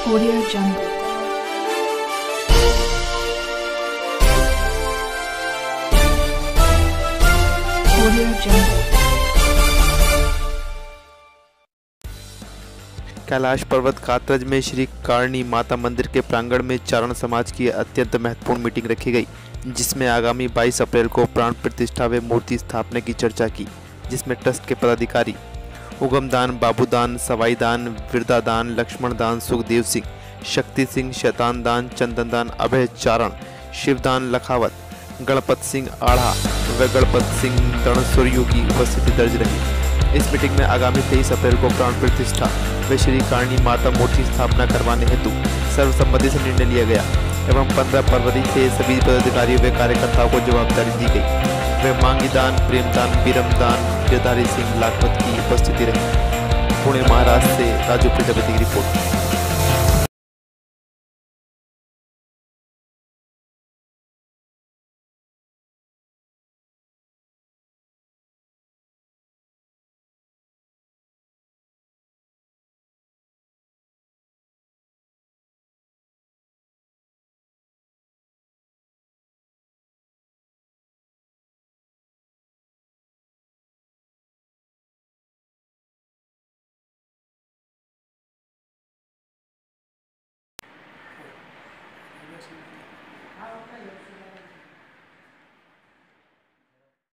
Audio Jungle. Audio Jungle. Kailash पर्वत कातरज में श्री कारणी माता मंदिर के प्रांगण में चारण समाज की अत्यंत महत्वपूर्ण मीटिंग रखी गई, जिसमें आगामी 22 अप्रैल को प्राण प्रतिष्ठा व मूर्ति स्थापना की चर्चा की, जिसमें ट्रस्ट के पदाधिकारी उगम दान बाबूदान सवाई दान विरदा दान लक्ष्मण दान सुखदेव सिंह, शक्ति सिंह शैतान दान चंदन दान अभय चारण, शिवदान, लखावत, गणपत सिंह आढ़ा व गणपत सिंह दणसुरियों की उपस्थिति दर्ज रही। इस मीटिंग में आगामी तेईस अप्रैल को प्राण प्रतिष्ठा व श्री कारणी माता मूर्ति स्थापना करवाने हेतु सर्वसम्मति से निर्णय लिया गया एवं 15 फरवरी से सभी पदाधिकारियों व कार्यकर्ताओं को जवाबदारी दी गई। व मांगी दान प्रेमदान बीरमदान जदारी सिंह लाखपत की उपस्थिति रही पुणे महाराष्ट्र से राजू प्रजापति की रिपोर्ट 成功。好，再有请。